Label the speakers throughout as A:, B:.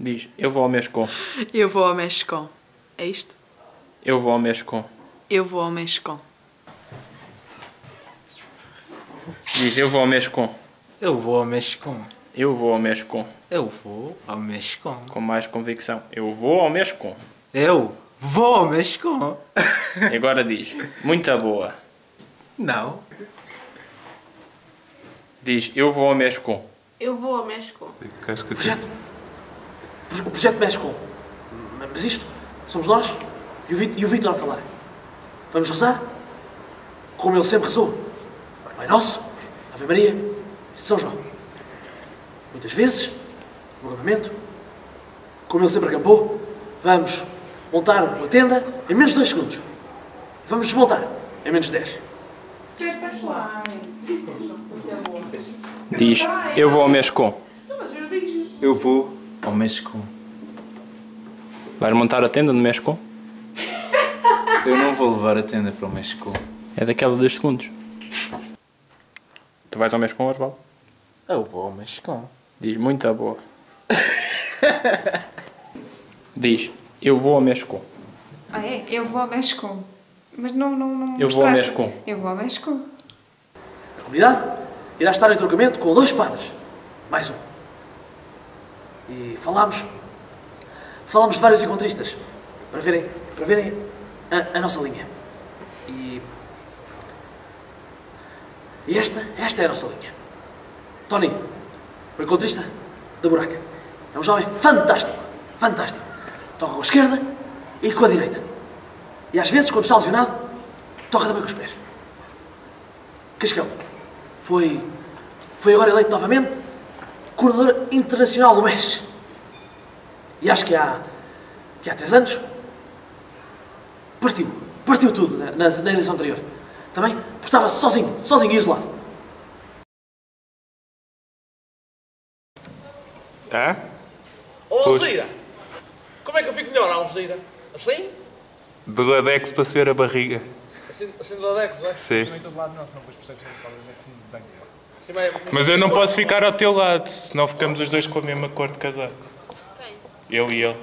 A: Diz, eu vou ao Mescom.
B: Eu vou ao Mexicom. É isto?
A: Eu vou ao Mescom.
B: Eu vou ao Mexicom.
A: Diz, eu vou ao Mescom.
C: Eu vou ao Mexicom.
A: Eu vou ao Mescom.
C: Eu vou ao Mexicom.
A: Com mais convicção. Eu vou ao Mescom.
C: Eu vou ao Mexicom.
A: E agora diz, muita boa.
C: Não.
A: Diz, eu vou ao Mescom.
D: Eu vou ao México.
E: Projeto. O projeto mexe com. Mas isto, somos nós e o Vítor a falar. Vamos rezar? Como ele sempre rezou. Pai Nosso, Ave Maria e São João. Muitas vezes, no acampamento, como ele sempre acampou, vamos montar uma tenda em menos de 2 segundos. Vamos desmontar em menos de 10.
A: Diz, eu vou ao Mescom.
C: Eu vou ao Mexicom.
A: Vais montar a tenda no Mescom?
C: Eu não vou levar a tenda para o Mexicom.
A: É daquela de 2 segundos. Tu vais ao Mescom, Osvaldo?
C: Eu vou ao Mexicom.
A: Diz, muita boa. Diz, eu vou ao Mescom.
F: Ah, é? Eu vou ao México. Mas não, não, não
A: Eu vou ao. México.
F: Eu vou ao México.
E: A comunidade irá estar em trocamento com dois padres. Mais um. E falámos. Falámos de vários encontristas. Para verem, para verem a, a nossa linha. E. E esta, esta é a nossa linha. Tony, o encontrista da buraca. É um jovem fantástico. Fantástico. Toca com a esquerda e com a direita. E às vezes, quando está lesionado, toca também com os pés. Cascão foi, foi agora eleito novamente coordenador internacional do MES. E acho que há, que há três anos partiu, partiu tudo na, na, na eleição anterior. Também porque estava sozinho, sozinho e isolado.
G: Hã?
H: Ô Alzira, como é que eu fico melhor, Alzira? Assim?
G: Do Ladex para ser a barriga.
H: Assim, assim do Adeco, não é?
G: Sim.
H: Assim vai...
G: Mas eu não posso ficar ao teu lado, senão ficamos os dois com a mesma cor de casaco. Eu e ele.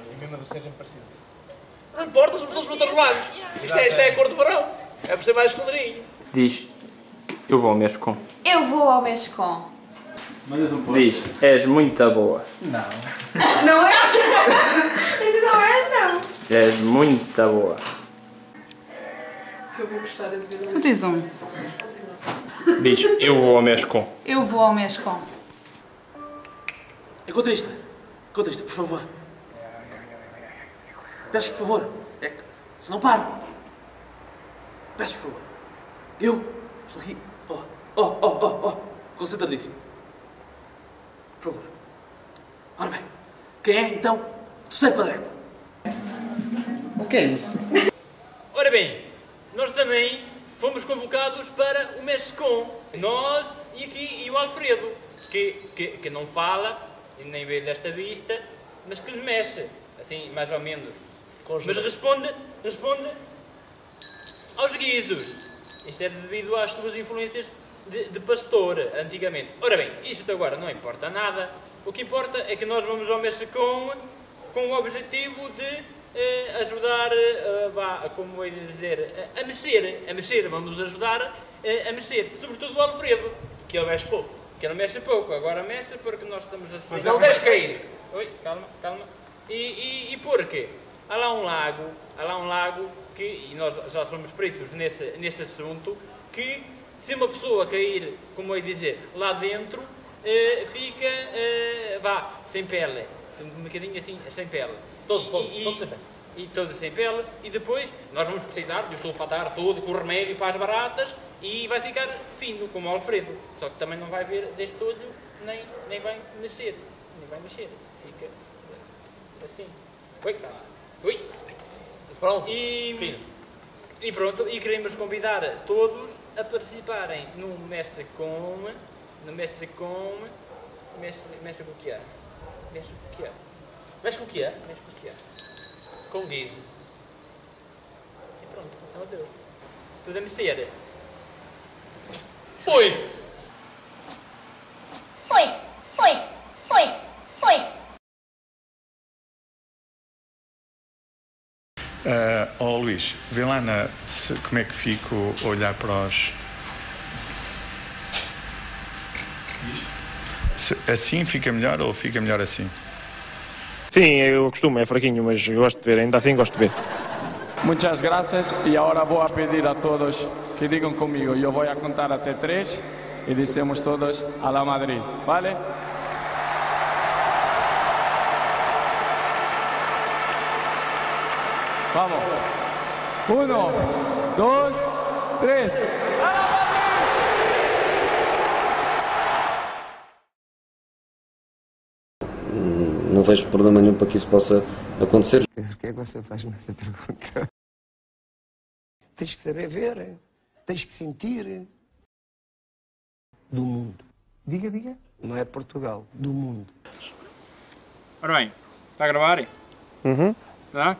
H: Não importa, somos todos muito arrumados. Isto é, isto é a cor do verão. É por ser mais clarinho.
A: Diz, eu vou ao Mescom.
F: Eu vou ao México.
A: Diz, és muita boa.
F: Não é? Isso não é, não.
A: És muita boa.
B: Eu vou gostar de ver
D: Tu tens um.
A: Diz, eu vou ao Mescom.
D: Eu vou ao México.
E: Encontrista, encontrista, por favor. Peço por favor. É que, se não paro. Peço por favor. Eu estou aqui. Oh, oh, oh, oh, oh. Concentradíssimo. Por favor. Ora bem, quem é então o terceiro padreco?
C: O que é isso?
H: Ora bem, nós também fomos convocados para o Mescom. Nós e aqui e o Alfredo, que, que, que não fala, e nem vê desta vista, mas que mexe, assim, mais ou menos. Mas responde, responde aos guizos. Isto é devido às tuas influências de, de pastor, antigamente. Ora bem, isto agora não importa nada. O que importa é que nós vamos ao Mescom com o objetivo de ajudar, eh, vá, como é dizer, a, a mexer, a mexer, vamos ajudar eh, a mexer, sobretudo o Alfredo, que ele mexe pouco. Que ele mexe pouco, agora mexe porque nós estamos assim. Mas ele deixa cair. Oi, calma, calma. E, e, e porquê? Há lá um lago, há lá um lago que, e nós já somos peritos nesse, nesse assunto, que se uma pessoa cair, como é dizer, lá dentro, eh, fica, eh, vá, sem pele, um bocadinho assim, sem pele.
E: Todo, todo,
H: E-
E: todo sem pele.
H: E todo sem pele, e depois nós vamos precisar de o sulfatar todo com o remédio para as baratas e vai ficar fino, como o Alfredo. Só que também não vai ver deste olho, nem, nem vai mexer. Nem vai mexer. Fica assim. Oi, calma. Oi.
E: Pronto.
H: E,
E: Fino.
H: e pronto, e queremos convidar todos a participarem no Mestre Com, no mestre com. mestre mestre com o que é?
E: Mexe com o que é?
H: Mexe com o que é?
E: Mexe com o que é? Com guiso.
H: E pronto, então adeus. Tudo é mistério.
E: Fui!
I: Uh, oh Luís, vê lá na, se, como é que fico a olhar para os, assim fica melhor ou fica melhor assim?
A: Sim, eu costumo, é fraquinho, mas eu gosto de ver, ainda assim gosto de ver.
J: Muchas gracias y ahora voy a pedir a todos que digan conmigo. Yo voy a contar até tres y decimos todos a la Madrid, ¿vale? Vamos. Uno, dos, tres.
K: Não vejo problema nenhum para que isso possa acontecer.
L: Por que é que você faz-me essa pergunta? Tens que saber ver, tens que sentir. Do mundo. Diga, diga. Não é de Portugal, do mundo.
H: Ora bem, está a gravar?
A: Uhum.
H: Tá?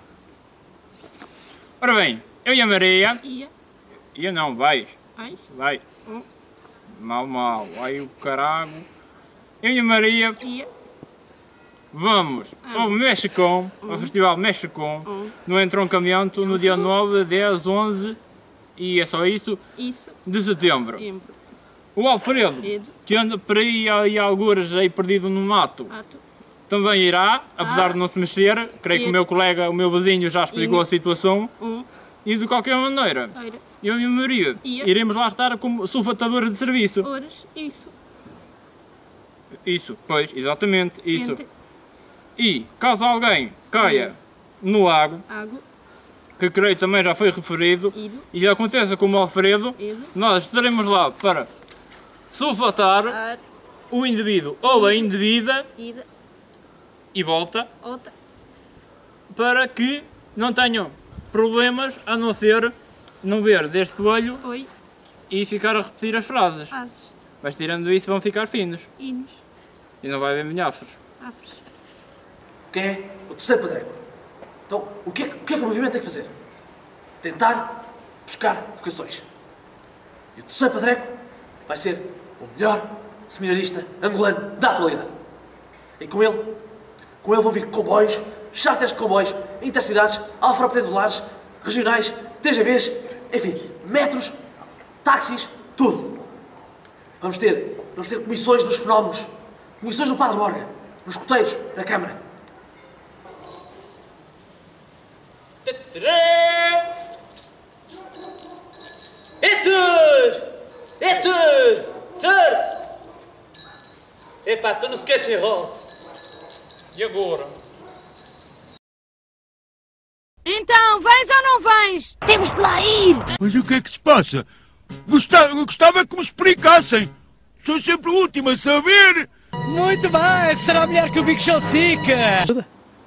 H: Ora bem, eu e a Maria.
D: Ia.
H: Ia não, vais.
D: Vais?
H: Vai.
D: Hum.
H: Mal, mal. Aí o carago. Eu e a Maria.
D: Ia.
H: Vamos ao México, ao Festival
D: Hum.
H: no entroncamento no dia 9, 10, 11 e é só isso
D: Isso.
H: de setembro. O Alfredo,
D: Edo.
H: que anda por aí e algures aí perdido no mato,
D: Ato.
H: também irá, apesar
D: Ah.
H: de não se mexer. Creio que o meu colega, o meu vizinho, já explicou a situação. E de qualquer maneira,
D: Eira.
H: eu e a Maria iremos lá estar como sulfatadores de serviço.
D: Isso.
H: Isso, pois, exatamente, isso. E caso alguém caia no lago,
D: Água.
H: que creio também já foi referido,
D: Ido.
H: e aconteça como o Alfredo,
D: Ido.
H: nós estaremos lá para sulfatar
D: Ar.
H: o indivíduo ou a indevida
D: Ida.
H: e volta
D: Outra.
H: para que não tenham problemas a não ser não ver deste olho
D: Oi.
H: e ficar a repetir as frases.
D: Ases.
H: Mas tirando isso vão ficar finos
D: Hinos.
H: e não vai haver minhafres.
D: Afres.
E: Quem é? O terceiro padreco. Então, o que, é, o que é que o movimento tem que fazer? Tentar buscar vocações. E o terceiro padreco vai ser o melhor seminarista angolano da atualidade. E com ele, com ele vão vir comboios, charters de comboios, intercidades, alfapendulares, regionais, TGVs, enfim, metros, táxis, tudo. Vamos ter, vamos ter comissões dos fenómenos, comissões do Padre Borga, nos escuteiros da Câmara.
M: Heitor! Heitor! Heitor! Epá, estou no sketch hold.
H: E agora?
N: Então, vens ou não vens? Temos de lá ir!
O: Mas o que é que se passa? Gostava, gostava que me explicassem. Sou sempre o último a saber.
P: Muito bem, será melhor que o Big Show Sica.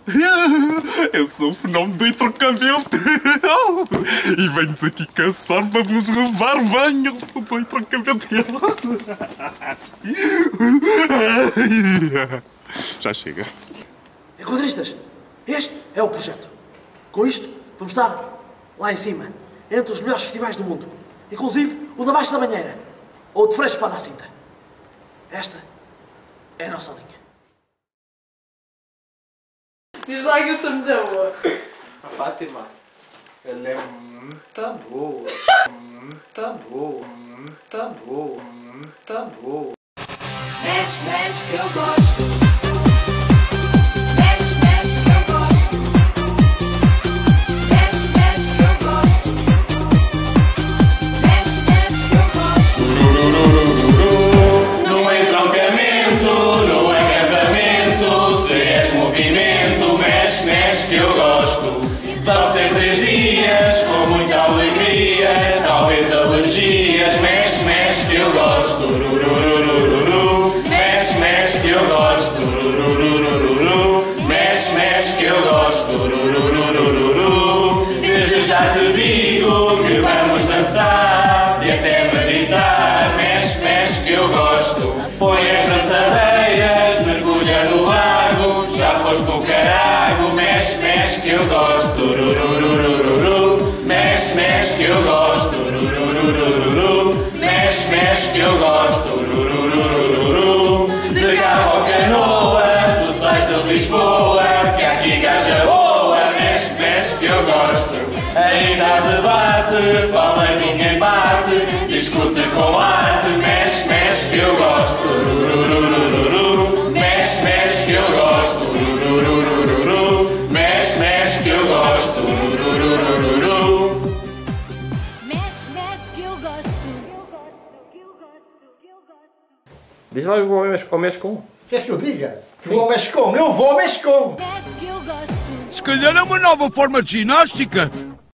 Q: Eu sou o fenómeno do entroncamento e venho-nos aqui caçar para vos levar banho. Eu sou o entroncamento. Já chega.
E: Enquadristas, este é o projeto. Com isto, vamos estar lá em cima, entre os melhores festivais do mundo. Inclusive o da Baixa da Banheira, ou de Freixo para a Cinta. Esta é a nossa linha.
F: Diz lá que eu sou muito boa.
R: A Fátima, ela é muito boa. Muito boa. Muito boa. Muito boa.
S: Mexe, mexe que eu gosto. Mexe, mexe que eu gosto. Mexe, mexe que eu gosto. Mexe, mexe que eu gosto.
T: No entroncamento, no acampamento, se és movimento, mexe que eu gosto. Vão ser três dias com muita alegria, talvez alergias, mexe, mexe que eu gosto. Mexe, mexe que eu gosto. Rurururururu. Mexe, mexe que eu gosto. Desde já te digo que vamos dançar eu gosto. Rurururururu. Mexe, mexe que eu gosto. Rurururururu. Mexe, mexe que eu gosto. Rurururururu. De carro canoa, tu sais de Lisboa, que aqui gaja boa, mexe, mexe que eu gosto. Ainda debate, fala ninguém bate, discute com arte, mexe, mexe que eu gosto.
U: Diz lá, eu vou ao Mex- ao Mescom.
V: Queres que eu diga? Vou ao Mescom, eu vou ao Mescom!
O: Se calhar é uma nova forma de ginástica.